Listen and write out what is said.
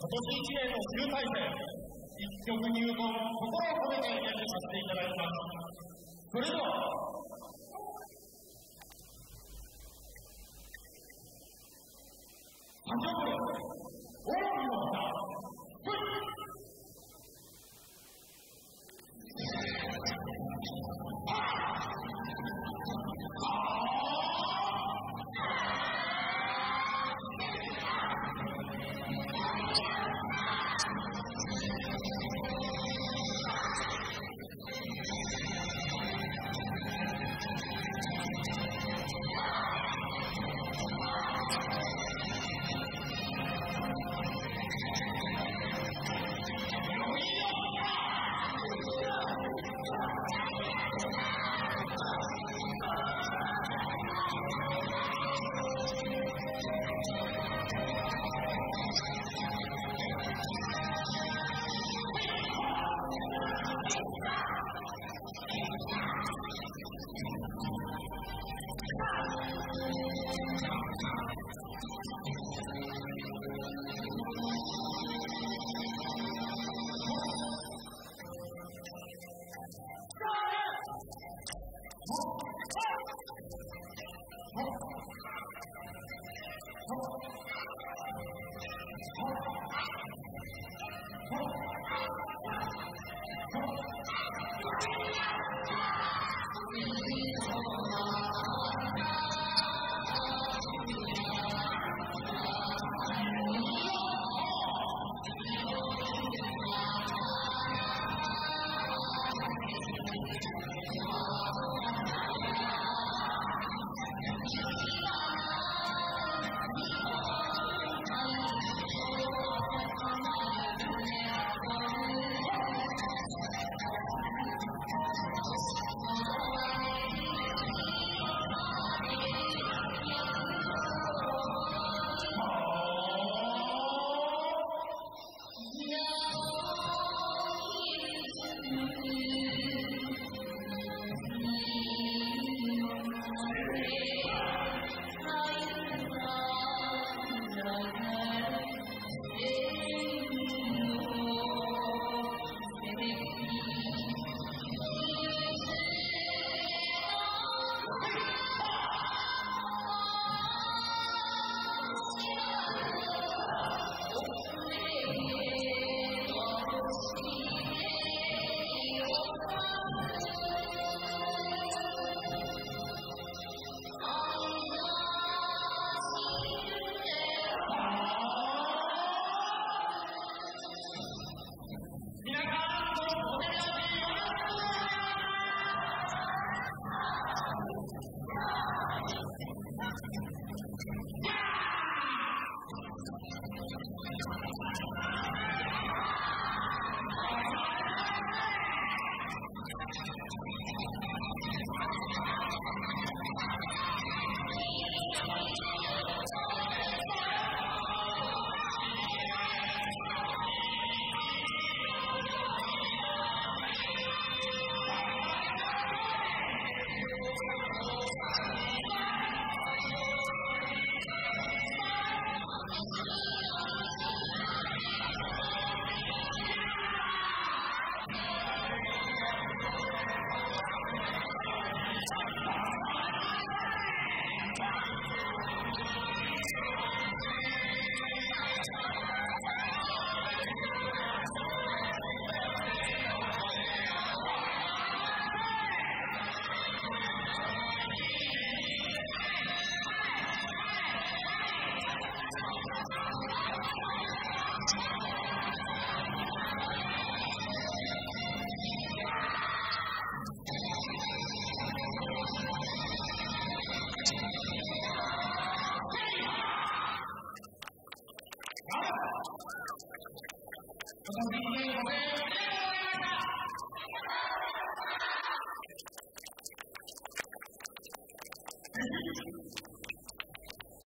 今年1年の集大成、一曲入門、心を込めて演奏させていただきます。それでは、誕生日、Okay.